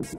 you